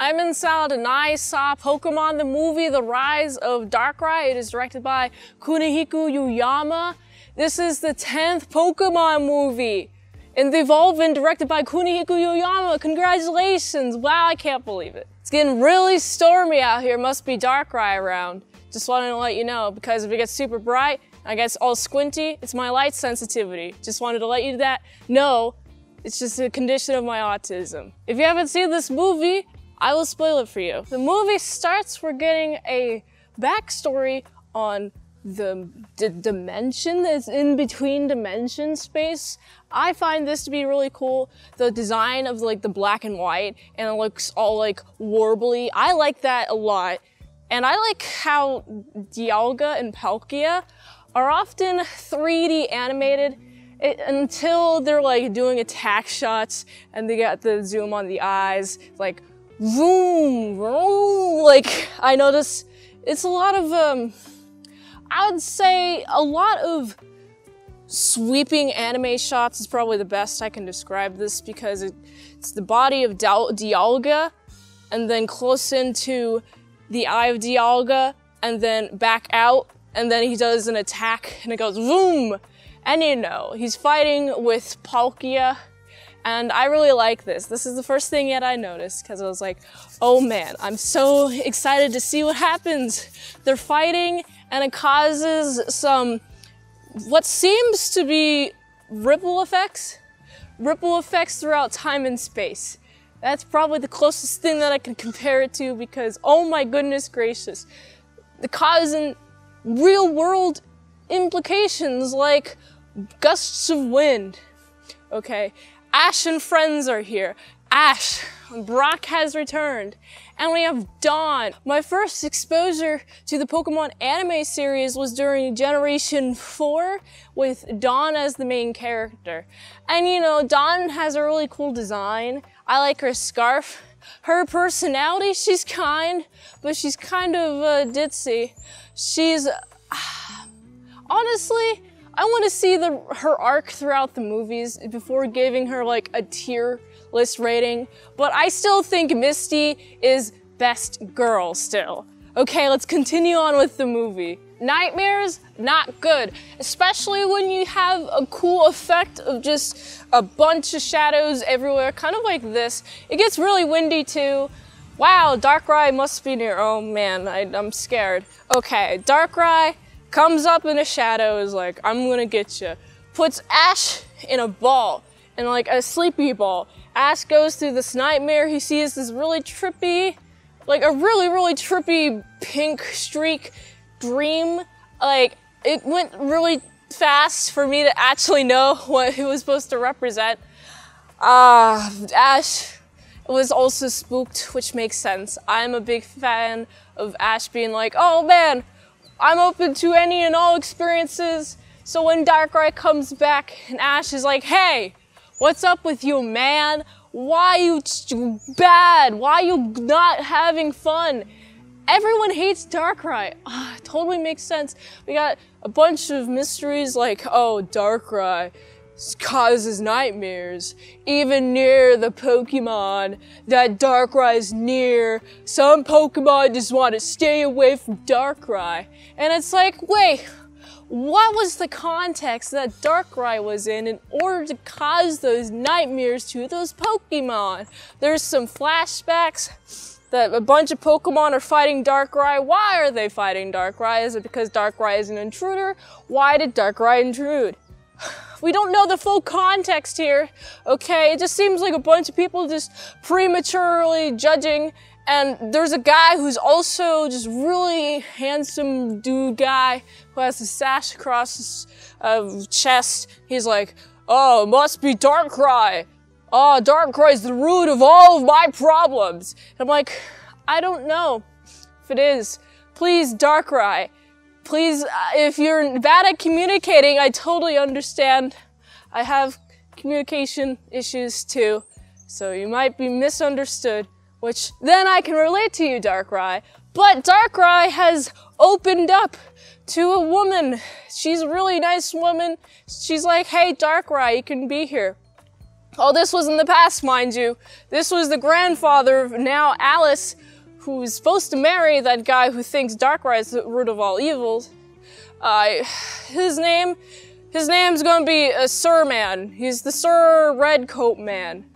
I'm Mint Salad and I saw Pokemon the movie The Rise of Darkrai. It is directed by Kunihiko Yuyama. This is the 10th Pokemon movie. And they've all been directed by Kunihiko Yuyama. Congratulations. Wow, I can't believe it. It's getting really stormy out here. Must be Darkrai around. Just wanted to let you know because if it gets super bright, I get all squinty, it's my light sensitivity. Just wanted to let you that know it's just a condition of my autism. If you haven't seen this movie, I will spoil it for you. The movie starts, we're getting a backstory on the, dimension that's in between dimension space. I find this to be really cool. The design of like the black and white and it looks all like warbly. I like that a lot. And I like how Dialga and Palkia are often 3D animated it, until they're like doing attack shots and they got the zoom on the eyes, like vroom, vroom. Like I notice it's a lot of, um, I would say a lot of sweeping anime shots is probably the best I can describe this because it, it's the body of Dialga and then close into the eye of Dialga and then back out and then he does an attack and it goes boom and you know he's fighting with Palkia and I really like this. This is the first thing yet I noticed because I was like, oh man, I'm so excited to see what happens. They're fighting and it causes some, what seems to be ripple effects. Ripple effects throughout time and space. That's probably the closest thing that I can compare it to because, oh my goodness gracious, the causing real world implications like gusts of wind. Okay, Ash and friends are here. Ash, Brock has returned. And we have Dawn. My first exposure to the Pokemon anime series was during Generation 4 with Dawn as the main character. And you know, Dawn has a really cool design. I like her scarf. Her personality, she's kind, but she's kind of uh, ditzy. She's, uh, honestly, I want to see the her arc throughout the movies before giving her like a tier list rating, but I still think Misty is best girl still. Okay, let's continue on with the movie. Nightmares, not good, especially when you have a cool effect of just a bunch of shadows everywhere, kind of like this. It gets really windy too. Wow, Darkrai must be near. Oh man, I, am scared. Okay, Darkrai, comes up in the shadow, is like, I'm gonna get you. Puts Ash in a ball, in like a sleepy ball. Ash goes through this nightmare. He sees this really trippy, like a really, really trippy pink streak dream. Like, it went really fast for me to actually know what it was supposed to represent. Uh, Ash was also spooked, which makes sense. I'm a big fan of Ash being like, oh man, I'm open to any and all experiences. So when Darkrai comes back and Ash is like, hey, what's up with you, man? Why you bad? Why you not having fun? Everyone hates Darkrai. Oh, totally makes sense. We got a bunch of mysteries like, oh, Darkrai causes nightmares, even near the Pokemon that Darkrai is near. Some Pokemon just want to stay away from Darkrai. And it's like, wait, what was the context that Darkrai was in in order to cause those nightmares to those Pokemon? There's some flashbacks that a bunch of Pokemon are fighting Darkrai. Why are they fighting Darkrai? Is it because Darkrai is an intruder? Why did Darkrai intrude? We don't know the full context here, okay? It just seems like a bunch of people just prematurely judging and there's a guy who's also just really handsome dude guy who has a sash across his uh, chest. He's like, oh, it must be Darkrai. Oh, Darkrai is the root of all of my problems. And I'm like, I don't know if it is. Please, Darkrai, please, uh, if you're bad at communicating, I totally understand. I have communication issues too, so you might be misunderstood, which then I can relate to you, Darkrai. But Darkrai has opened up to a woman. She's a really nice woman. She's like, hey, Darkrai, you can be here. Oh, this was in the past, mind you. This was the grandfather of now Alice, who's supposed to marry that guy who thinks Darkrai is the root of all evils. Uh, his name, his name's gonna be uh, Sir Man. He's the Sir Redcoat Man.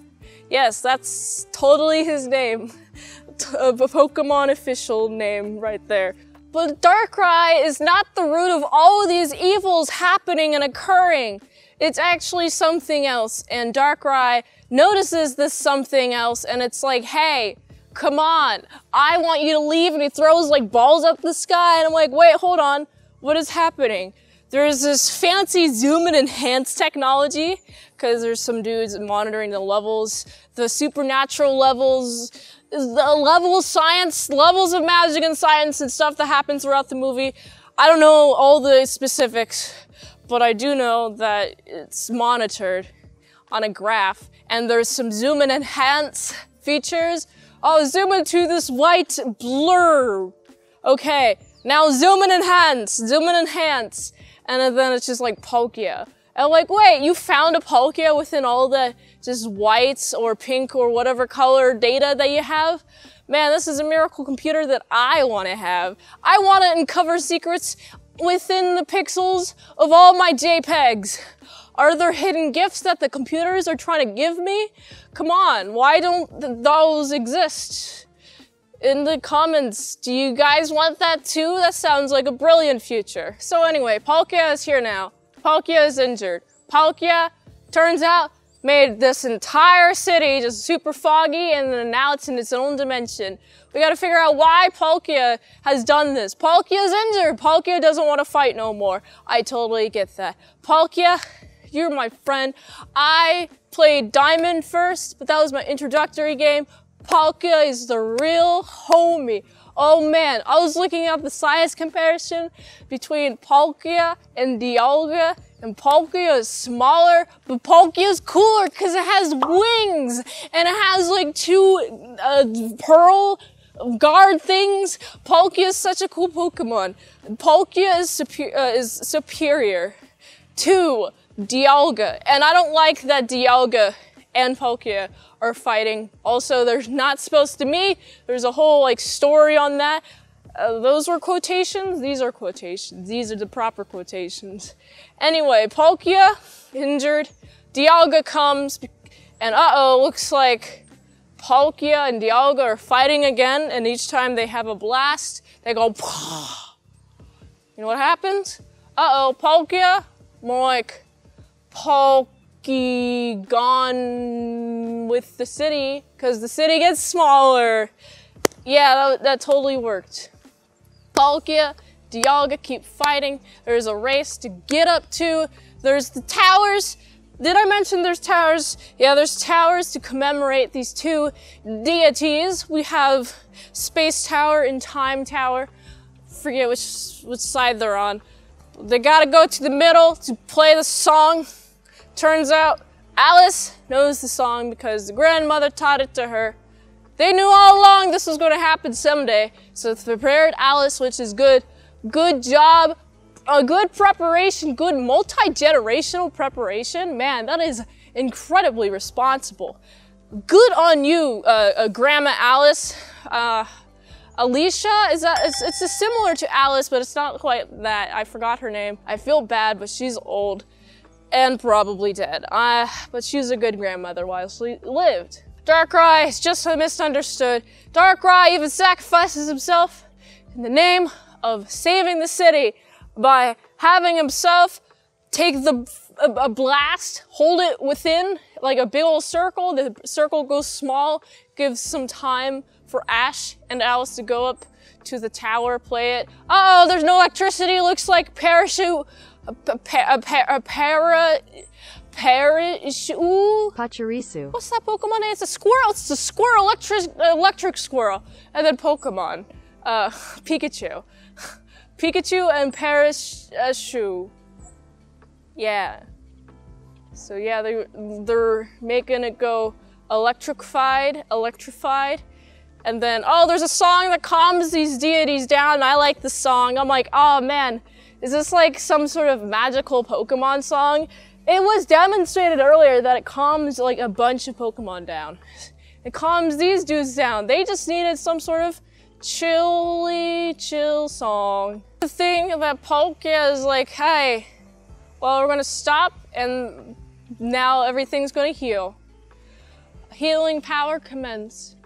Yes, that's totally his name. A Pokemon official name right there. But Darkrai is not the root of all of these evils happening and occurring. It's actually something else. And Darkrai notices this something else and it's like, hey, come on, I want you to leave. And he throws like balls up the sky and I'm like, wait, hold on. What is happening? There's this fancy zoom and enhance technology because there's some dudes monitoring the levels, the supernatural levels, the level of science, levels of magic and science and stuff that happens throughout the movie. I don't know all the specifics, but I do know that it's monitored on a graph and there's some zoom and enhance features. Oh, zoom into this white blur. Okay, now zoom and enhance, zoom and enhance. And then it's just like Palkia. And like, wait, you found a Palkia within all the just whites or pink or whatever color data that you have? Man, this is a miracle computer that I want to have. I want to uncover secrets within the pixels of all my JPEGs. Are there hidden gifts that the computers are trying to give me? Come on, why don't th those exist? In the comments, do you guys want that too? That sounds like a brilliant future. So anyway, Palkia is here now. Palkia is injured. Palkia, turns out, made this entire city just super foggy and then now it's in its own dimension. We gotta figure out why Palkia has done this. Palkia is injured. Palkia doesn't want to fight no more. I totally get that. Palkia, you're my friend. I played Diamond first, but that was my introductory game. Palkia is the real homie. Oh man, I was looking at the size comparison between Palkia and Dialga, and Palkia is smaller, but Palkia is cooler because it has wings, and it has like two uh, pearl guard things. Palkia is such a cool Pokemon. Palkia is, super uh, is superior to Dialga, and I don't like that Dialga and Palkia are fighting. Also, there's not supposed to be. There's a whole like story on that. Uh, those were quotations. These are quotations. These are the proper quotations. Anyway, Palkia injured. Dialga comes, and uh-oh, looks like Palkia and Dialga are fighting again, and each time they have a blast, they go, Pah! you know what happens? Uh-oh, Palkia, more like Palkia gone with the city because the city gets smaller. Yeah, that, that totally worked. Palkia, Dialga keep fighting. There's a race to get up to. There's the towers. Did I mention there's towers? Yeah, there's towers to commemorate these two deities. We have Space Tower and Time Tower. Forget which, which side they're on. They gotta go to the middle to play the song. Turns out Alice knows the song because the grandmother taught it to her. They knew all along this was going to happen someday, so prepared Alice, which is good. Good job, a good preparation, good multi-generational preparation. Man, that is incredibly responsible. Good on you, uh, uh, Grandma Alice. Uh, Alicia, is that, it's, it's similar to Alice, but it's not quite that. I forgot her name. I feel bad, but she's old and probably dead. Uh, but she's a good grandmother while she lived. Darkrai is just misunderstood. Darkrai even sacrifices himself in the name of saving the city by having himself take the a, a, blast, hold it within like a big old circle. The circle goes small, gives some time for Ash and Alice to go up to the tower, play it. Oh, there's no electricity. Looks like parachute a, a, a, a para, Pachirisu. Pachirisu. What's that Pokemon name? It's a squirrel. It's a squirrel, electric, electric squirrel. And then Pokemon. Uh, Pikachu. Pikachu and Parashu. Yeah. So yeah, they, they're making it go electrified, electrified. And then, oh, there's a song that calms these deities down. I like the song. I'm like, oh man, is this like some sort of magical Pokemon song? it was demonstrated earlier that it calms like a bunch of Pokemon down. It calms these dudes down. They just needed some sort of chilly, chill song. The thing that Palkia is like, hey, well, we're gonna stop and now everything's gonna heal. Healing power commence.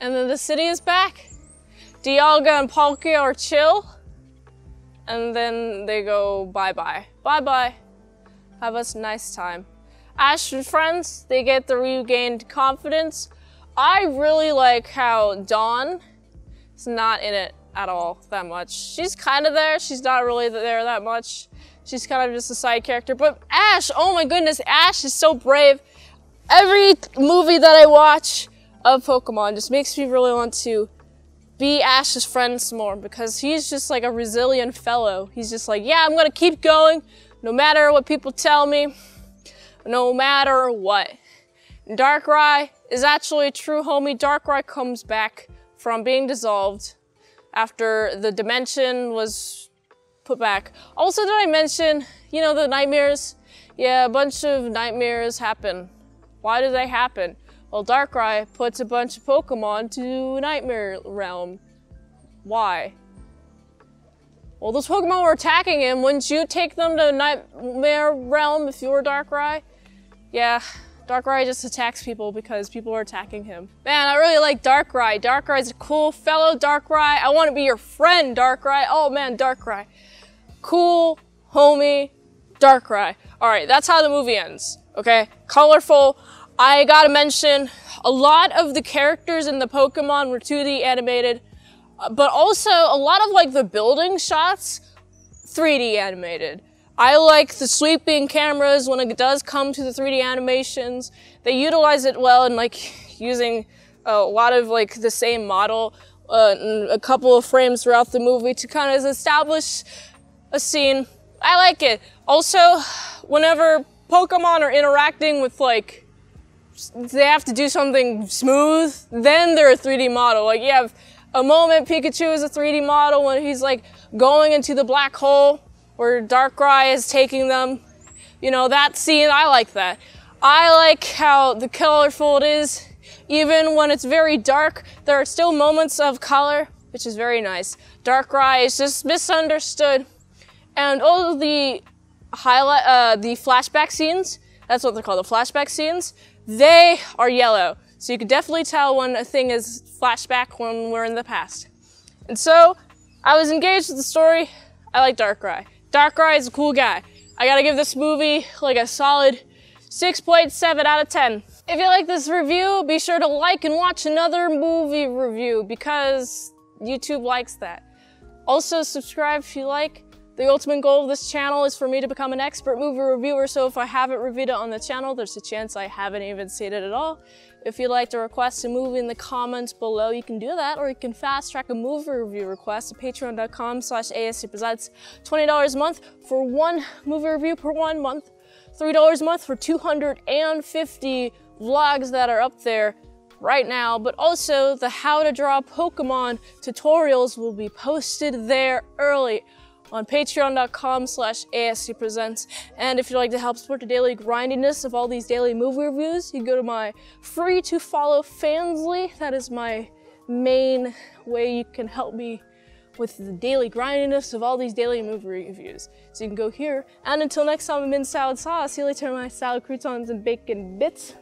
And then the city is back. Dialga and Palkia are chill. And then they go bye-bye. Bye-bye. Have a nice time. Ash and friends, they get the regained confidence. I really like how Dawn is not in it at all that much. She's kind of there. She's not really there that much. She's kind of just a side character. But Ash, oh my goodness, Ash is so brave. Every movie that I watch of Pokemon just makes me really want to be Ash's friend some more because he's just like a resilient fellow. He's just like, yeah, I'm gonna keep going no matter what people tell me, no matter what. Darkrai is actually a true homie. Darkrai comes back from being dissolved after the dimension was put back. Also, did I mention, you know, the nightmares? Yeah, a bunch of nightmares happen. Why do they happen? Well, Darkrai puts a bunch of Pokemon to Nightmare Realm. Why? Well, those Pokemon were attacking him. Wouldn't you take them to Nightmare Realm if you were Darkrai? Yeah, Darkrai just attacks people because people are attacking him. Man, I really like Darkrai. Darkrai's a cool fellow, Darkrai. I want to be your friend, Darkrai. Oh man, Darkrai. Cool, homie, Darkrai. All right, that's how the movie ends, okay? Colorful. I gotta mention, a lot of the characters in the Pokemon were 2D animated, but also a lot of like the building shots, 3D animated. I like the sweeping cameras when it does come to the 3D animations. They utilize it well in like using a lot of like the same model, uh, a couple of frames throughout the movie to kind of establish a scene. I like it. Also, whenever Pokemon are interacting with like, they have to do something smooth, then they're a 3D model. Like you have a moment Pikachu is a 3D model when he's like going into the black hole where Darkrai is taking them. You know, that scene, I like that. I like how the colorful it is. Even when it's very dark, there are still moments of color, which is very nice. Darkrai is just misunderstood. And all the highlight, uh, the flashback scenes, that's what they're called, the flashback scenes, they are yellow. So you can definitely tell when a thing is flashback when we're in the past. And so, I was engaged with the story. I like Darkrai. Darkrai is a cool guy. I gotta give this movie like a solid 6.7 out of 10. If you like this review, be sure to like and watch another movie review because YouTube likes that. Also, subscribe if you like. The ultimate goal of this channel is for me to become an expert movie reviewer, so if I haven't reviewed it on the channel, there's a chance I haven't even seen it at all. If you'd like to request a movie in the comments below, you can do that, or you can fast track a movie review request at patreon.com slash ASEpresents. $20 a month for one movie review per one month, $3 a month for 250 vlogs that are up there right now, but also the how to draw Pokemon tutorials will be posted there early on patreon.com slash asepresents. And if you'd like to help support the daily grindiness of all these daily movie reviews, you can go to my free to follow Fansly. That is my main way you can help me with the daily grindiness of all these daily movie reviews. So you can go here. And until next time, I'm in salad sauce. See you later, my salad croutons and bacon bits.